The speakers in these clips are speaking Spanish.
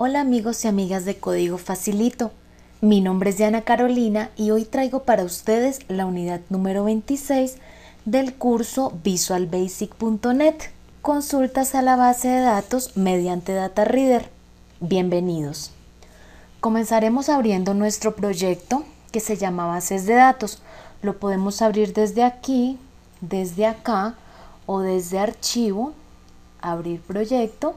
Hola amigos y amigas de Código Facilito. Mi nombre es Diana Carolina y hoy traigo para ustedes la unidad número 26 del curso visualbasic.net. Consultas a la base de datos mediante Data Reader. Bienvenidos. Comenzaremos abriendo nuestro proyecto que se llama bases de datos. Lo podemos abrir desde aquí, desde acá o desde archivo, abrir proyecto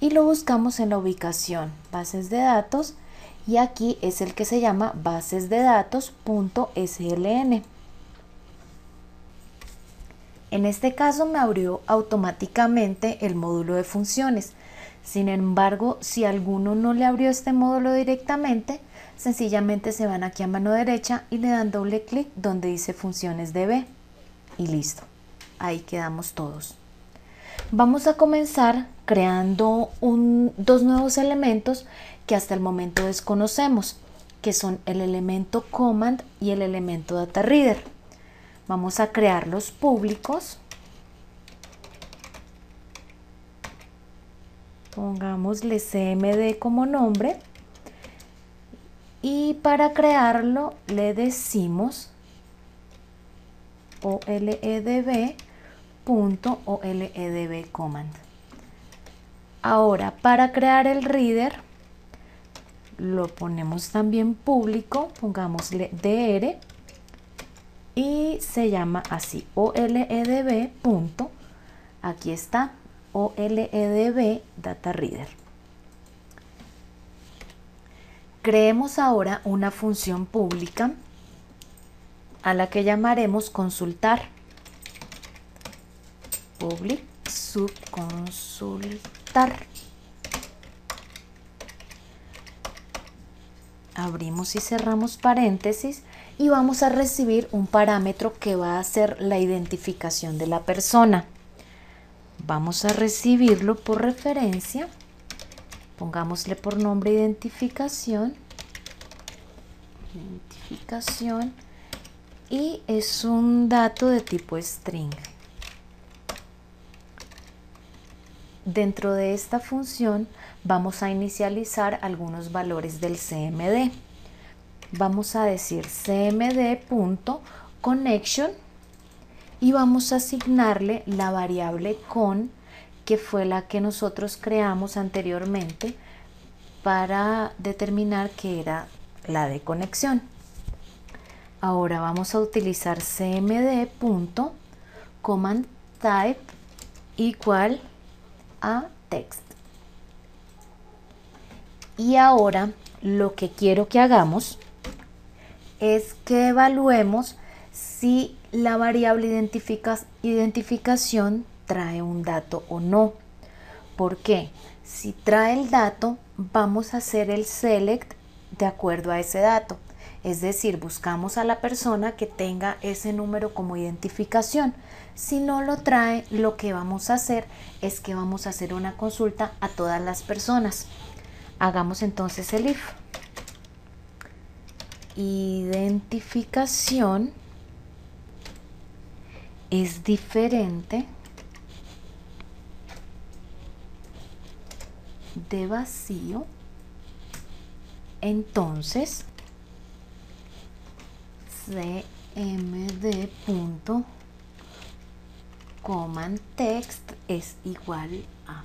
y lo buscamos en la ubicación bases de datos y aquí es el que se llama bases de datos.sln. En este caso me abrió automáticamente el módulo de funciones. Sin embargo, si alguno no le abrió este módulo directamente, sencillamente se van aquí a mano derecha y le dan doble clic donde dice funciones DB y listo. Ahí quedamos todos. Vamos a comenzar creando dos nuevos elementos que hasta el momento desconocemos, que son el elemento command y el elemento data reader. Vamos a crearlos públicos. Pongámosle cmd como nombre. Y para crearlo le decimos oledb .oledb command. Ahora, para crear el reader, lo ponemos también público, pongámosle dr y se llama así, oledb. aquí está, oledb data reader. Creemos ahora una función pública a la que llamaremos consultar public subconsultar. Abrimos y cerramos paréntesis y vamos a recibir un parámetro que va a ser la identificación de la persona. Vamos a recibirlo por referencia. Pongámosle por nombre identificación. Identificación. Y es un dato de tipo string. Dentro de esta función vamos a inicializar algunos valores del CMD. Vamos a decir cmd.connection y vamos a asignarle la variable con que fue la que nosotros creamos anteriormente para determinar que era la de conexión. Ahora vamos a utilizar cmd.commandType igual a text. Y ahora lo que quiero que hagamos es que evaluemos si la variable identificación trae un dato o no. ¿Por qué? Si trae el dato, vamos a hacer el select de acuerdo a ese dato. Es decir, buscamos a la persona que tenga ese número como identificación. Si no lo trae, lo que vamos a hacer es que vamos a hacer una consulta a todas las personas. Hagamos entonces el if. Identificación es diferente de vacío. Entonces, cmd.command text es igual a.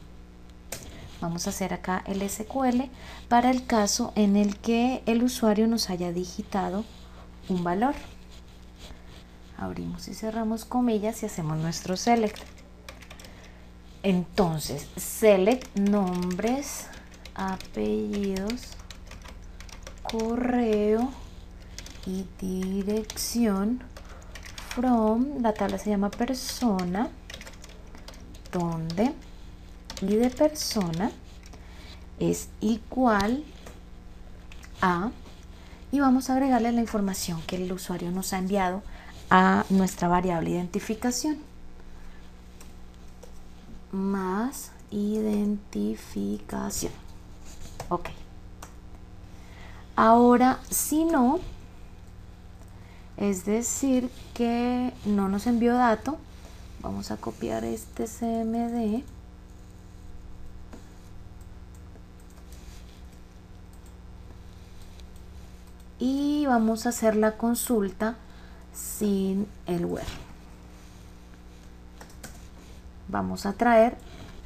Vamos a hacer acá el SQL para el caso en el que el usuario nos haya digitado un valor. Abrimos y cerramos comillas y hacemos nuestro select. Entonces select nombres apellidos correo y dirección from, la tabla se llama persona, donde y de persona es igual a y vamos a agregarle la información que el usuario nos ha enviado a nuestra variable identificación. Más identificación. Ok. Ahora si no es decir, que no nos envió dato. Vamos a copiar este CMD. Y vamos a hacer la consulta sin el web. Vamos a traer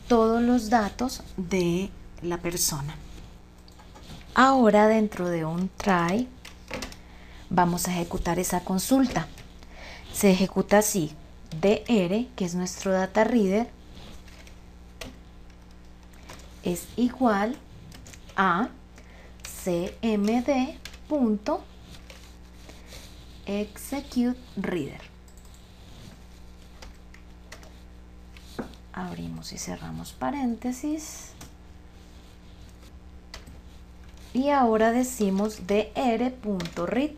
todos los datos de la persona. Ahora dentro de un try vamos a ejecutar esa consulta. Se ejecuta así, dr, que es nuestro data reader, es igual a cmd.executeReader. Abrimos y cerramos paréntesis. Y ahora decimos dr.read.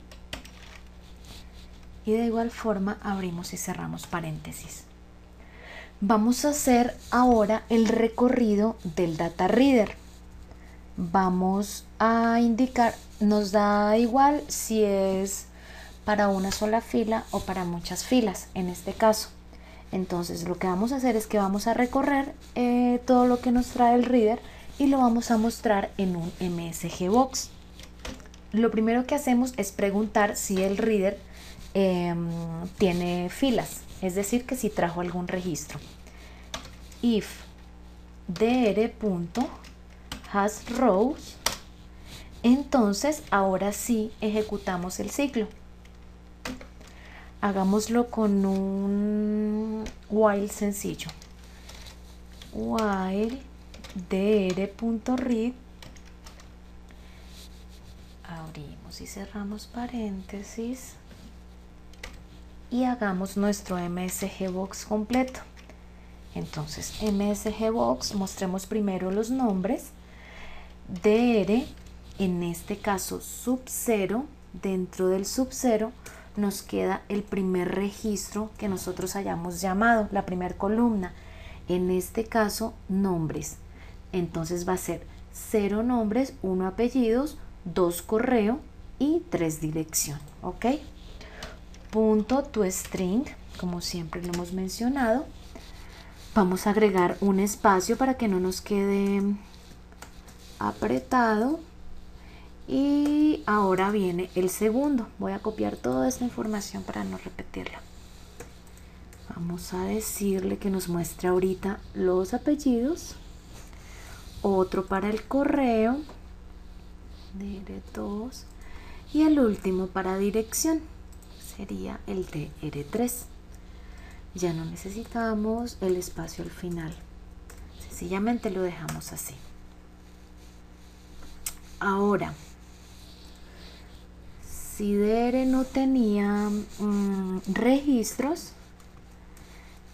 De igual forma abrimos y cerramos paréntesis. Vamos a hacer ahora el recorrido del data reader vamos a indicar, nos da igual si es para una sola fila o para muchas filas en este caso. Entonces lo que vamos a hacer es que vamos a recorrer eh, todo lo que nos trae el reader y lo vamos a mostrar en un MSG Box. Lo primero que hacemos es preguntar si el reader em, tiene filas, es decir, que si trajo algún registro. If dr has rows, entonces ahora sí ejecutamos el ciclo. Hagámoslo con un while sencillo. While dr.read abrimos y cerramos paréntesis y hagamos nuestro MSG box completo. Entonces, MSG box, mostremos primero los nombres dr, en este caso sub 0, dentro del sub 0 nos queda el primer registro que nosotros hayamos llamado, la primera columna. En este caso, nombres. Entonces va a ser 0 nombres, 1 apellidos, 2 correo y 3 dirección. ¿Ok? Punto to string, como siempre lo hemos mencionado. Vamos a agregar un espacio para que no nos quede apretado. Y ahora viene el segundo. Voy a copiar toda esta información para no repetirla. Vamos a decirle que nos muestre ahorita los apellidos. Otro para el correo. DR2 y el último para dirección sería el DR3 ya no necesitamos el espacio al final. Sencillamente lo dejamos así. Ahora, si DR no tenía mm, registros,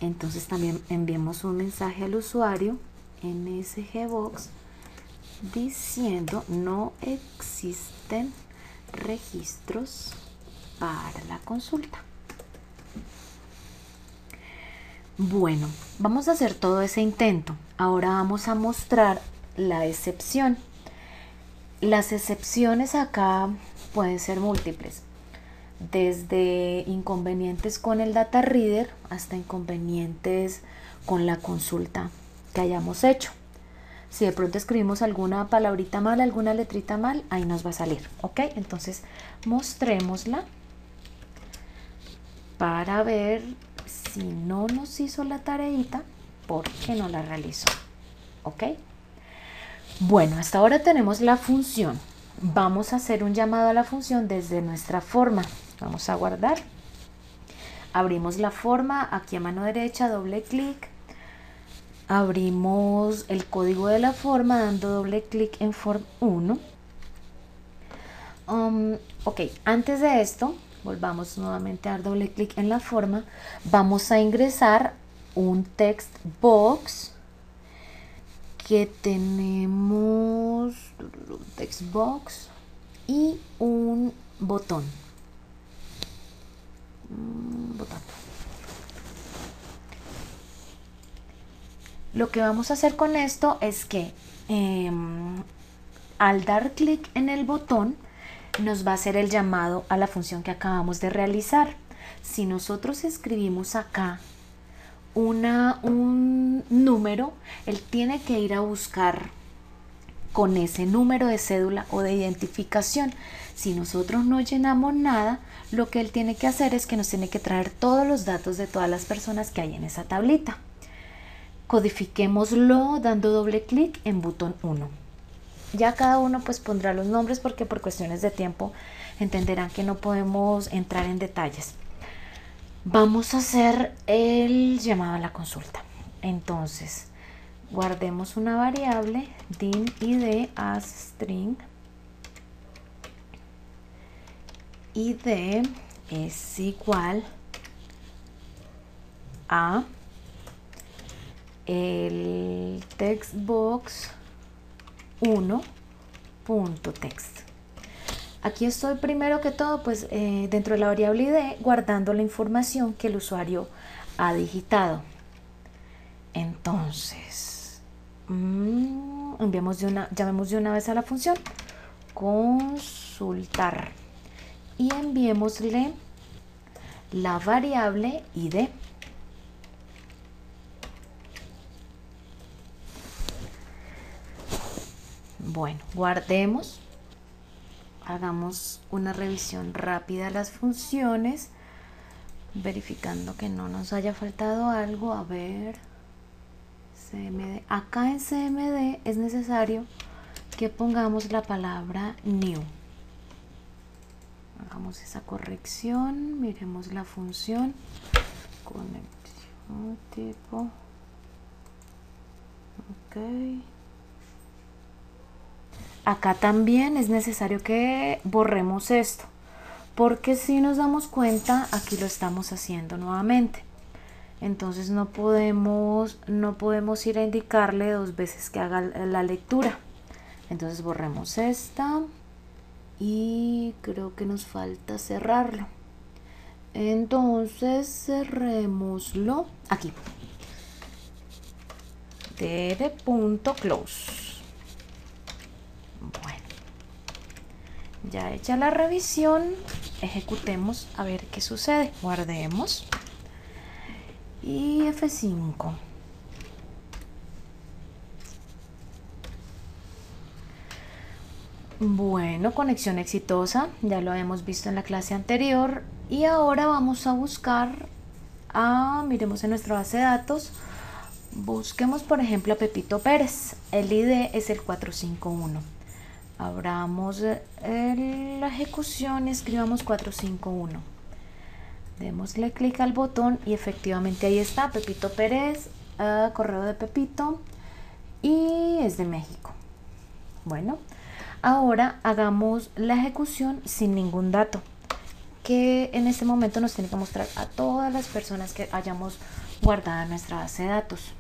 entonces también enviamos un mensaje al usuario en Box diciendo no existen registros para la consulta. Bueno, vamos a hacer todo ese intento. Ahora vamos a mostrar la excepción. Las excepciones acá pueden ser múltiples, desde inconvenientes con el data reader hasta inconvenientes con la consulta que hayamos hecho. Si de pronto escribimos alguna palabrita mal, alguna letrita mal, ahí nos va a salir, ¿ok? Entonces mostrémosla para ver si no nos hizo la tareita, ¿por qué no la realizó? ¿Ok? Bueno, hasta ahora tenemos la función. Vamos a hacer un llamado a la función desde nuestra forma. Vamos a guardar. Abrimos la forma, aquí a mano derecha, doble clic. Abrimos el código de la forma dando doble clic en form 1. Um, ok, antes de esto, volvamos nuevamente a dar doble clic en la forma. Vamos a ingresar un text box que tenemos text box y un botón. botón. Lo que vamos a hacer con esto es que em, al dar clic en el botón nos va a hacer el llamado a la función que acabamos de realizar. Si nosotros escribimos acá una, un número, él tiene que ir a buscar con ese número de cédula o de identificación. Si nosotros no llenamos nada, lo que él tiene que hacer es que nos tiene que traer todos los datos de todas las personas que hay en esa tablita. Codifiquémoslo dando doble clic en botón 1. Ya cada uno pues pondrá los nombres porque por cuestiones de tiempo entenderán que no podemos entrar en detalles. Vamos a hacer el llamado a la consulta. Entonces, guardemos una variable din id as string id es igual a el textbox 1.text. Aquí estoy primero que todo, pues eh, dentro de la variable ID, guardando la información que el usuario ha digitado. Entonces, mmm, enviamos de una, llamemos de una vez a la función consultar y enviémosle la variable ID. Bueno, guardemos, hagamos una revisión rápida de las funciones, verificando que no nos haya faltado algo. A ver, CMD. Acá en CMD es necesario que pongamos la palabra new. Hagamos esa corrección, miremos la función. Conexión tipo. Ok. Acá también es necesario que borremos esto, porque si nos damos cuenta, aquí lo estamos haciendo nuevamente. Entonces no podemos, no podemos ir a indicarle dos veces que haga la lectura. Entonces borremos esta y creo que nos falta cerrarlo. Entonces cerrémoslo aquí. close Ya hecha la revisión, ejecutemos a ver qué sucede. Guardemos. Y F5. Bueno, conexión exitosa, ya lo hemos visto en la clase anterior y ahora vamos a buscar, a, miremos en nuestra base de datos, busquemos por ejemplo a Pepito Pérez, el ID es el 451 abramos eh, la ejecución y escribamos 451 démosle clic al botón y efectivamente ahí está Pepito Pérez eh, correo de Pepito y es de México. Bueno ahora hagamos la ejecución sin ningún dato que en este momento nos tiene que mostrar a todas las personas que hayamos guardado en nuestra base de datos.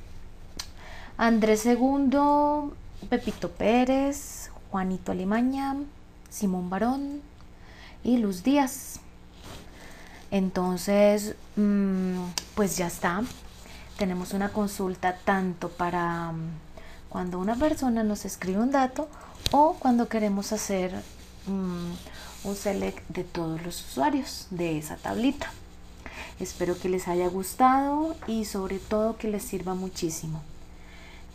Andrés Segundo Pepito Pérez Juanito Alimaña, Simón Barón y Luz Díaz. Entonces, mm, pues ya está. Tenemos una consulta tanto para mm, cuando una persona nos escribe un dato o cuando queremos hacer mm, un select de todos los usuarios de esa tablita. Espero que les haya gustado y sobre todo que les sirva muchísimo.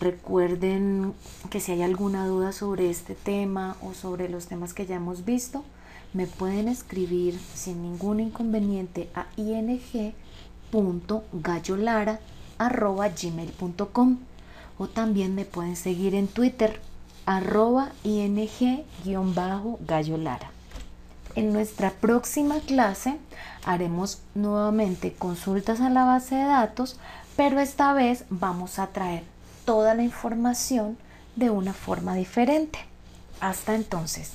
Recuerden que si hay alguna duda sobre este tema o sobre los temas que ya hemos visto, me pueden escribir sin ningún inconveniente a ing.gallolara.gmail.com o también me pueden seguir en Twitter arroba ing-gallolara. En nuestra próxima clase haremos nuevamente consultas a la base de datos, pero esta vez vamos a traer toda la información de una forma diferente. Hasta entonces.